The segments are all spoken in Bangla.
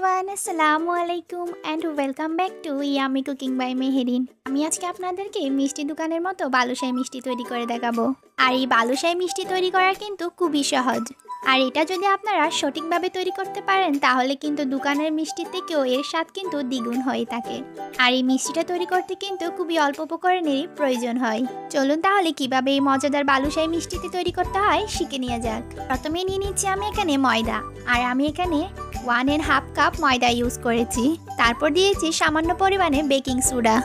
এভরিওয়ান আসসালামু আলাইকুম and welcome back to yummy cooking by Meherin আমি আজকে আপনাদেরকে মিষ্টি দোকানের মতো বালুশাই মিষ্টি তৈরি করে দেখাবো। আর এই বালুশাই মিষ্টি তৈরি করা কিন্তু খুবই সহজ। আর এটা যদি আপনারা সঠিকভাবে তৈরি করতে পারেন, তাহলে কিন্তু দোকানের মিষ্টি থেকেও এর স্বাদ কিন্তু দ্বিগুণ হয়ে থাকে। আর এই মিষ্টিটা তৈরি করতে কিন্তু খুবই অল্প উপকরণেরই প্রয়োজন হয়। চলুন তাহলে কীভাবে এই মজাদার বালুশাই মিষ্টিটি তৈরি করতে হয়, শিখে নিয়ে যাক। প্রথমে নিয়ে নিচ্ছি আমি এখানে ময়দা। আর আমি এখানে ওয়ান এন্ড হাফ কাপ ময়দা ইউজ করেছি। তারপর দিয়েছি সামান্য পরিমাণে বেকিং সোডা।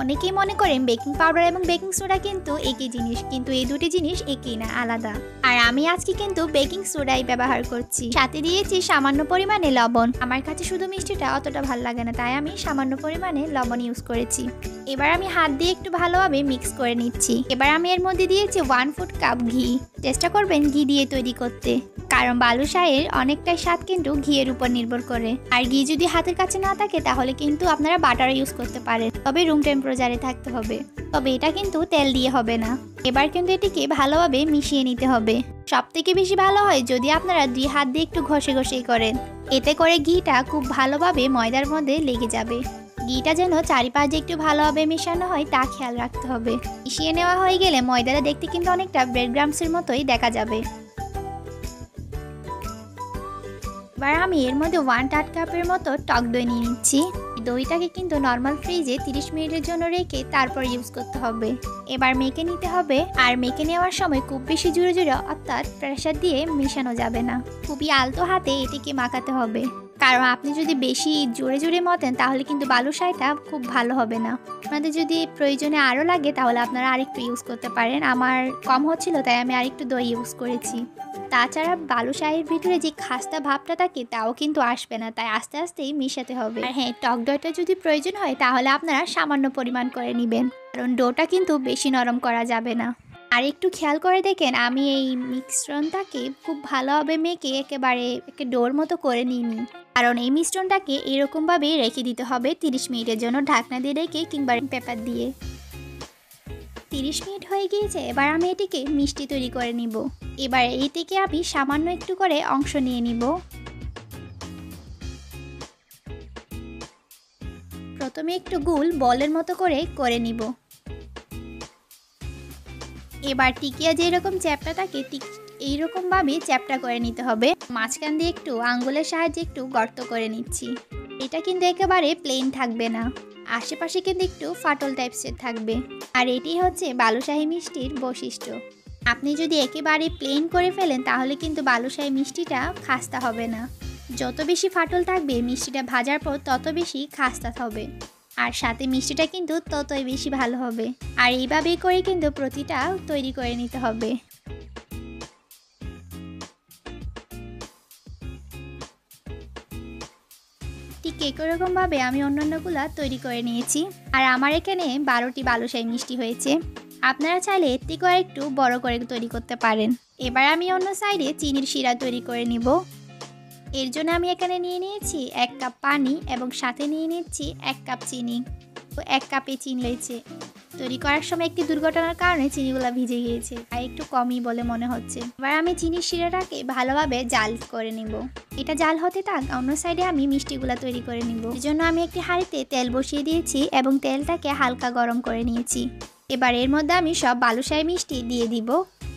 অনেকেই মনে করেন বেকিং পাউডার এবং বেকিং সোডা কিন্তু একই জিনিস, কিন্তু এই দুটি জিনিস একই না, আলাদা। আর আমি আজকে কিন্তু বেকিং সোডাই ব্যবহার করছি। সাথে দিয়েছি সামান্য পরিমাণে লবণ। আমার কাছে শুধু মিষ্টিটা অতটা ভালো লাগে না, তাই আমি সামান্য পরিমাণে লবণ ইউজ করেছি। এবার আমি হাত দিয়ে একটু ভালোভাবে মিক্স করে নিচ্ছি। এবার আমি এর মধ্যে দিয়েছি ওয়ান ফুট কাপ ঘি। চেষ্টা করবেন ঘি দিয়ে তৈরি করতে। কারণ বালুশাহের অনেকটাই স্বাদ কিন্তু ঘিয়ের উপর নির্ভর করে। আর ঘি যদি হাতের কাছে না থাকে, তাহলে কিন্তু আপনারা বাটার ইউজ করতে পারেন। তবে রুম টেম্পারেচারে থাকতে হবে। তবে এটা কিন্তু তেল দিয়ে হবে না। এবার কিন্তু এটিকে ভালোভাবে মিশিয়ে নিতে হবে। সব থেকে বেশি ভালো হয় যদি আপনারা দুই হাত দিয়ে একটু ঘষে ঘষেই করেন। এতে করে ঘিটা খুব ভালোভাবে ময়দার মধ্যে লেগে যাবে। ঘিটা যেন চারিপাশে একটু ভালোভাবে মেশানো হয়, তা খেয়াল রাখতে হবে। মিশিয়ে নেওয়া হয়ে গেলে ময়দাটা দেখতে কিন্তু অনেকটা ব্রেড গ্রামসের মতোই দেখা যাবে। এবার আমি এর মধ্যে ওয়ান টাট কাপের মতো টক দই নিয়ে নিচ্ছি। দইটাকে কিন্তু নর্মাল ফ্রিজে 30 মিনিটের জন্য রেখে তারপর ইউজ করতে হবে। এবার মেখে নিতে হবে আর মেখে নেওয়ার সময় খুব বেশি জোরে জোরে অর্থাৎ প্রেশার দিয়ে মেশানো যাবে না। খুবই আলতো হাতে এটিকে মাখাতে হবে। কারণ আপনি যদি বেশি জোরে জোরে মতেন, তাহলে কিন্তু বালুশাইটা খুব ভালো হবে না। আপনাদের যদি প্রয়োজনে আরও লাগে, তাহলে আপনারা আরেকটু ইউজ করতে পারেন। আমার কম হচ্ছিল, তাই আমি আরেকটু দই ইউজ করেছি। তাছাড়া বালুশাহির ভিতরে যে খাস্তা ভাবটা থাকে, তাও কিন্তু আসবে না। তাই আস্তে আস্তেই মিশাতে হবে। আর হ্যাঁ টক দইটা যদি প্রয়োজন হয়, তাহলে আপনারা সামান্য পরিমাণ করে নেবেন। কারণ ডোটা কিন্তু বেশি নরম করা যাবে না। আর একটু খেয়াল করে দেখেন, আমি এই মিশ্রণটাকে খুব ভালোভাবে মেখে একেবারে একে ডোর মতো করে নিইনি কারণ এই মিশ্রণটাকে এরকমভাবে রেখে দিতে হবে তিরিশ মিনিটের জন্য ঢাকনা দিয়ে রেখে কিংবা পেপার দিয়ে। তিরিশ মিনিট হয়ে গিয়েছে, এবার আমি এটিকে মিষ্টি তৈরি করে নিব। এবার এই থেকে আমি সামান্য একটু করে অংশ নিয়ে নিব। প্রথমে একটু গুল বলের মতো করে করে নিব। এবার টিকিয়া যেরকম চ্যাপটা থাকে, ঠিক এইরকমভাবে চ্যাপটা করে নিতে হবে। মাঝখান দিয়ে একটু আঙ্গুলের সাহায্যে একটু গর্ত করে নিচ্ছি। এটা কিন্তু একেবারে প্লেন থাকবে না। আশেপাশে কিন্তু একটু ফাটল টাইপসের থাকবে। আর এটি হচ্ছে বালুশাহী মিষ্টির বৈশিষ্ট্য। আপনি যদি একেবারে প্লেন করে ফেলেন, তাহলে কিন্তু বালুশাহী মিষ্টিটা খাস্তা হবে না। যত বেশি ফাটল থাকবে, মিষ্টিটা ভাজার পর তত বেশি খাস্তা হবে। আর সাথে মিষ্টিটা কিন্তু ততই বেশি ভালো হবে। আর এইভাবেই করে কিন্তু প্রতিটা তৈরি করে নিতে হবে। ঠিক একরকমভাবে আমি অন্যান্যগুলা তৈরি করে নিয়েছি। আর আমার এখানে বারোটি বালুশাই মিষ্টি হয়েছে। আপনারা চাইলে এর থেকেও একটু বড় করে তৈরি করতে পারেন। এবার আমি অন্য সাইডে চিনির শিরা তৈরি করে নিব। এর জন্য আমি এখানে নিয়ে নিয়েছি এক কাপ পানি এবং সাথে নিয়ে নিচ্ছি এক কাপ চিনি। তো এক কাপে চিনি রয়েছে। তৈরি করার সময় একটি দুর্ঘটনার কারণে চিনিগুলো ভিজে গিয়েছে আর একটু কমই বলে মনে হচ্ছে। এবার আমি চিনির শিরাটাকে ভালোভাবে জাল করে নিব। এটা জাল হতে থাক, অন্য সাইডে আমি মিষ্টিগুলো তৈরি করে নিব। এর জন্য আমি একটি হাঁড়িতে তেল বসিয়ে দিয়েছি এবং তেলটাকে হালকা গরম করে নিয়েছি। এবার এর মধ্যে আমি সব বালুশাহী মিষ্টি দিয়ে দিব।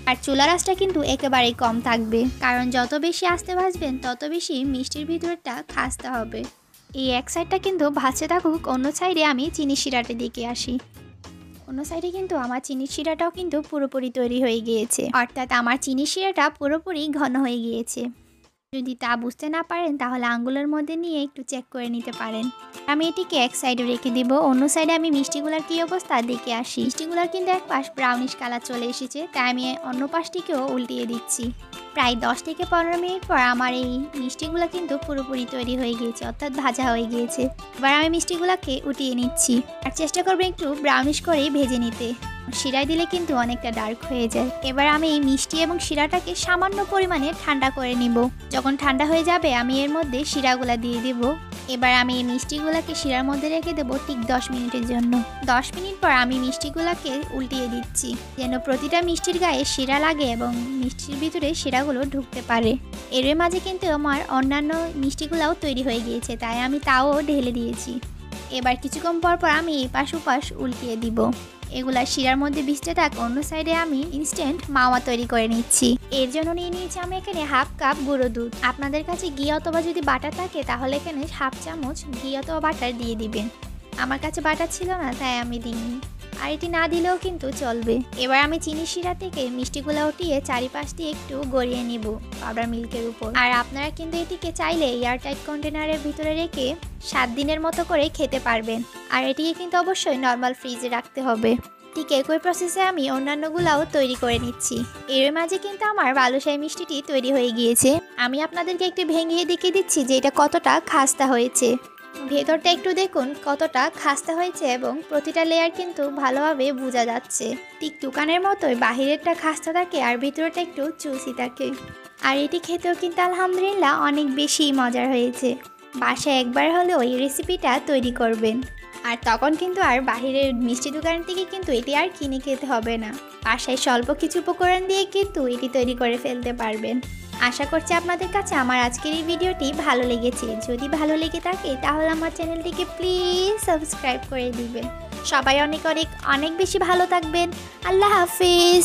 আর চুলা আঁচটা কিন্তু একেবারেই কম থাকবে। কারণ যত বেশি আস্তে ভাজবেন, তত বেশি মিষ্টির ভিতরটা খাসতে হবে। এই এক সাইডটা কিন্তু ভাজতে থাকুক, অন্য সাইডে আমি চিনি শিরাটা দিকে আসি। অন্য সাইডে কিন্তু আমার চিনি শিরাটাও কিন্তু পুরোপুরি তৈরি হয়ে গিয়েছে। অর্থাৎ আমার চিনি শিরাটা পুরোপুরি ঘন হয়ে গিয়েছে। যদি তা বুঝতে না পারেন, তাহলে আঙ্গুলের মধ্যে নিয়ে একটু চেক করে নিতে পারেন। আমি এটিকে এক সাইডে রেখে দিব, অন্য সাইডে আমি মিষ্টিগুলার কী অবস্থা দেখে আসি। মিষ্টিগুলার কিন্তু এক পাশ ব্রাউনিশ কালার চলে এসেছে, তাই আমি অন্য পাশটিকেও উল্টিয়ে দিচ্ছি। প্রায় দশ থেকে পনেরো মিনিট পর আমার এই মিষ্টিগুলো কিন্তু পুরোপুরি তৈরি হয়ে গিয়েছে, অর্থাৎ ভাজা হয়ে গিয়েছে। এবার আমি মিষ্টিগুলোকে উঠিয়ে নিচ্ছি, আর চেষ্টা করব একটু ব্রাউনিশ করে ভেজে নিতে। শিরায় দিলে কিন্তু অনেকটা ডার্ক হয়ে যায়। এবার আমি এই মিষ্টি এবং শিরাটাকে সামান্য পরিমাণে ঠান্ডা করে নিব। যখন ঠান্ডা হয়ে যাবে, আমি এর মধ্যে শিরাগুলা দিয়ে দেব। এবার আমি এই মিষ্টিগুলোকে শিরার মধ্যে রেখে দেবো ঠিক দশ মিনিটের জন্য। দশ মিনিট পর আমি মিষ্টিগুলাকে উল্টিয়ে দিচ্ছি, যেন প্রতিটা মিষ্টির গায়ে শিরা লাগে এবং মিষ্টির ভিতরে শিরাগুলো ঢুকতে পারে। এর মাঝে কিন্তু আমার অন্যান্য মিষ্টিগুলাও তৈরি হয়ে গিয়েছে, তাই আমি তাও ঢেলে দিয়েছি। এবার কিছুক্ষণ পর পর আমি এপাশ ওপাশ উল্টিয়ে দিব। এগুলা শিরার মধ্যে ভিজতে থাক, অন্য সাইডে আমি ইনস্ট্যান্ট মাওয়া তৈরি করে নিচ্ছি। এর জন্য নিয়ে নিয়েছি আমি এখানে হাফ কাপ গুঁড়ো দুধ। আপনাদের কাছে ঘি অথবা যদি বাটার থাকে, তাহলে এখানে হাফ চামচ ঘি অথবা বাটার দিয়ে দিবেন। আমার কাছে বাটার ছিল না, তাই আমি দিইনি। আর এটি না দিলেও কিন্তু চলবে। এবার আমি চিনি শিরা থেকে মিষ্টিগুলো উঠিয়ে চারিপাশ দিয়ে একটু গড়িয়ে নিব পাউডার মিল্কের উপর। আর আপনারা কিন্তু এটিকে চাইলে এয়ারটাইট কন্টেনারের ভিতরে রেখে সাত দিনের মতো করে খেতে পারবেন। আর এটিকে কিন্তু অবশ্যই নর্মাল ফ্রিজে রাখতে হবে। ঠিক একই প্রসেসে আমি অন্যান্যগুলাও তৈরি করে নিচ্ছি। এর মাঝে কিন্তু আমার বালুশাহী মিষ্টিটি তৈরি হয়ে গিয়েছে। আমি আপনাদেরকে একটু ভেঙিয়ে দেখিয়ে দিচ্ছি যে এটা কতটা খাস্তা হয়েছে। ভেতরটা একটু দেখুন, কতটা খাস্তা হয়েছে এবং প্রতিটা লেয়ার কিন্তু ভালোভাবে বোঝা যাচ্ছে। ঠিক দোকানের মতোই বাহিরেরটা খাস্তা থাকে আর ভিতরটা একটু চুসি থাকে। আর এটি খেতেও কিন্তু আলহামদুলিল্লাহ অনেক বেশি মজার হয়েছে। বাসায় একবার হলেও এই রেসিপিটা তৈরি করবেন। আর তখন কিন্তু আর বাহিরের মিষ্টি দোকান থেকে কিন্তু এটি আর কিনে খেতে হবে না। বাসায় স্বল্প কিছু উপকরণ দিয়ে কিন্তু এটি তৈরি করে ফেলতে পারবেন। আশা করছি আপনাদের কাছে আমার আজকের এই ভিডিওটি ভালো লেগেছে। যদি ভালো লেগে থাকে, তাহলে আমার চ্যানেলটিকে প্লিজ সাবস্ক্রাইব করে দিবেন। সবাই অনেক অনেক অনেক বেশি ভালো থাকবেন। আল্লাহ হাফিজ।